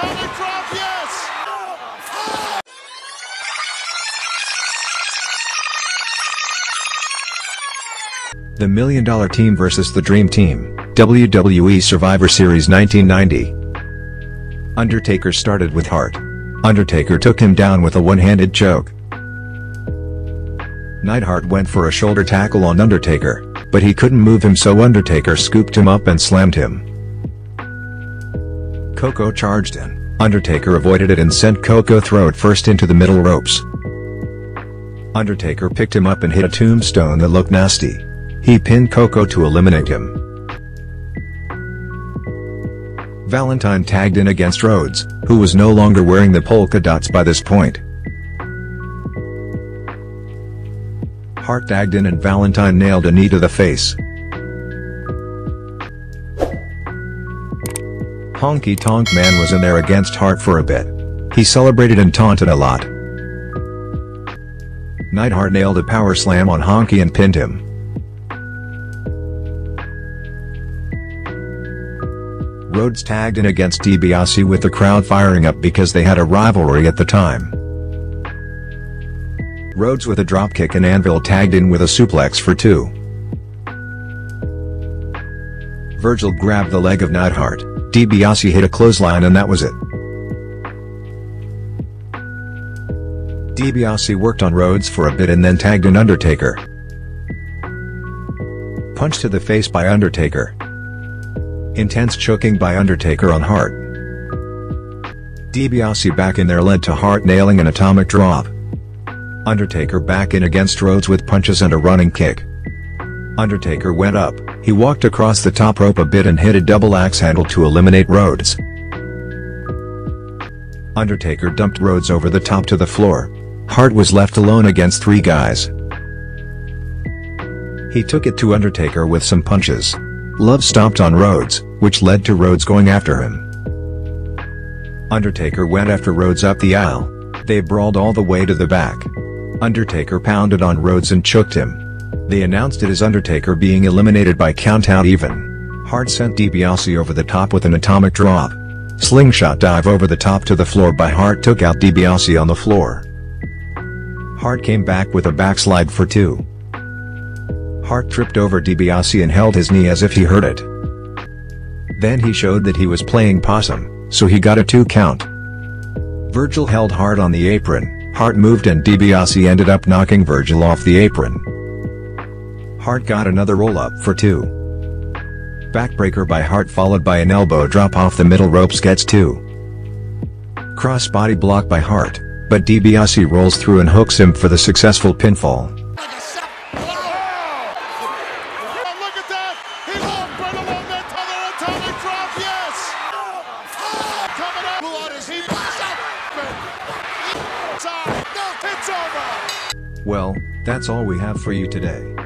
drop, yes! The Million Dollar Team vs. The Dream Team, WWE Survivor Series 1990. Undertaker started with Hart. Undertaker took him down with a one-handed choke. Neidhart went for a shoulder tackle on Undertaker, but he couldn't move him so Undertaker scooped him up and slammed him. Koko charged in, Undertaker avoided it and sent Koko throat first into the middle ropes. Undertaker picked him up and hit a tombstone that looked nasty. He pinned Koko to eliminate him. Valentine tagged in against Rhodes, who was no longer wearing the polka dots by this point. Hart tagged in and Valentine nailed a knee to the face. Honky Tonk Man was in there against Hart for a bit. He celebrated and taunted a lot. Neidhart nailed a power slam on Honky and pinned him. Rhodes tagged in against DiBiase with the crowd firing up because they had a rivalry at the time. Rhodes with a dropkick and Anvil tagged in with a suplex for two. Virgil grabbed the leg of Neidhart, DiBiase hit a clothesline and that was it. DiBiase worked on Rhodes for a bit and then tagged in Undertaker. Punch to the face by Undertaker. Intense choking by Undertaker on Hart. DiBiase back in there led to Hart nailing an atomic drop. Undertaker back in against Rhodes with punches and a running kick. Undertaker went up, he walked across the top rope a bit and hit a double axe handle to eliminate Rhodes. Undertaker dumped Rhodes over the top to the floor. Hart was left alone against three guys. He took it to Undertaker with some punches. Love stomped on Rhodes, which led to Rhodes going after him. Undertaker went after Rhodes up the aisle. They brawled all the way to the back. Undertaker pounded on Rhodes and choked him. They announced it as Undertaker being eliminated by countout even. Hart sent DiBiase over the top with an atomic drop. Slingshot dive over the top to the floor by Hart took out DiBiase on the floor. Hart came back with a backslide for two. Hart tripped over DiBiase and held his knee as if he hurt it. Then he showed that he was playing possum, so he got a two count. Virgil held Hart on the apron, Hart moved and DiBiase ended up knocking Virgil off the apron. Hart got another roll-up for two. Backbreaker by Hart followed by an elbow drop off the middle ropes gets two. Crossbody block by Hart, but DiBiase rolls through and hooks him for the successful pinfall. Well, that's all we have for you today.